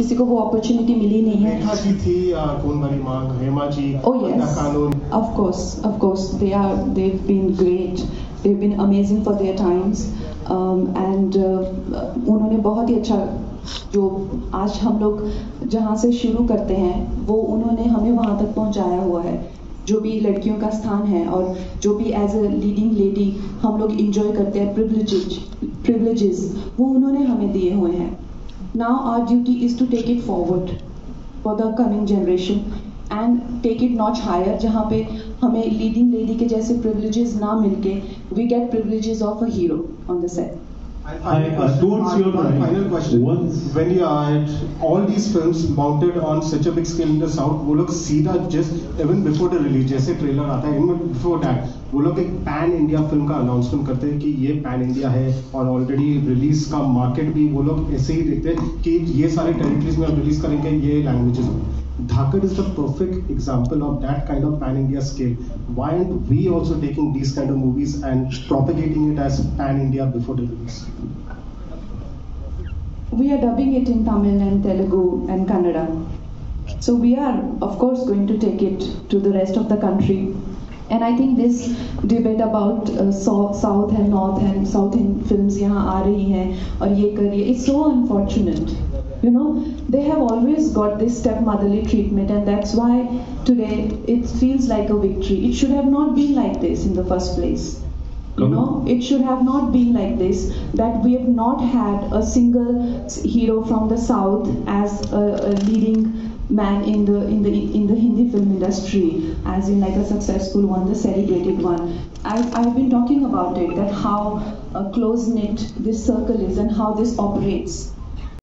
किसी को वो अपॉर्चुनिटी मिली नहीं है थी कौन बड़ी मांग Hema ji of course, of course. They are. They've been great. They've been amazing for their times. Um, and uh, उन्होंने बहुत ही अच्छा जो आज हम लोग जहाँ से शुरू करते हैं वो उन्होंने हमें वहाँ तक पहुँचाया हुआ है जो भी लड़कियों का स्थान है और जो भी एज अ लीडिंग लेडी हम लोग इंजॉय करते हैं प्रिविलेजेस प्रिविलेजेस वो उन्होंने हमें दिए हुए हैं now our duty is to take it forward for the coming generation and take it notch higher जहाँ पे हमें लीडिंग लेडी के जैसे प्रिविलेजेस ना मिलके we get privileges of a hero on the set I- uh, towards your one right, final question. once- When you are at all these films mounted on such a big scale in the south, वो लोग सीधा just even before the release जैसे trailer आता है even before that वो लोग एक pan India film का अनाउंसमेंट करते हैं कि ये पैन इंडिया है और ऑलरेडी रिलीज़ का मार्केट भी वो लोग ऐसे ही देखते हैं कि ये सारे टेरिटरीज में रिलीज़ करेंगे ये लैंग्वेजेस में Dhakat is the perfect example of that kind of pan India scale. Why aren't we also taking these kind of movies and propagating it as pan India before the release? We are dubbing it in Tamil and Telugu and Kannada. So we are, of course, going to take it to the rest of the country. And I think this debate about uh, so, South and North and South in films यहाँ आ रही हैं और ये कर रही है, it's so unfortunate. You know, they have always got this stepmotherly treatment, and that's why today it feels like a victory. It should have not been like this in the first place. You know, it should have not been like this that we have not had a single hero from the south as a, a leading man in the in the in the Hindi film industry as in like a successful one the celebrated one I, I've been talking about it that how uh, close knit this circle is and how this operates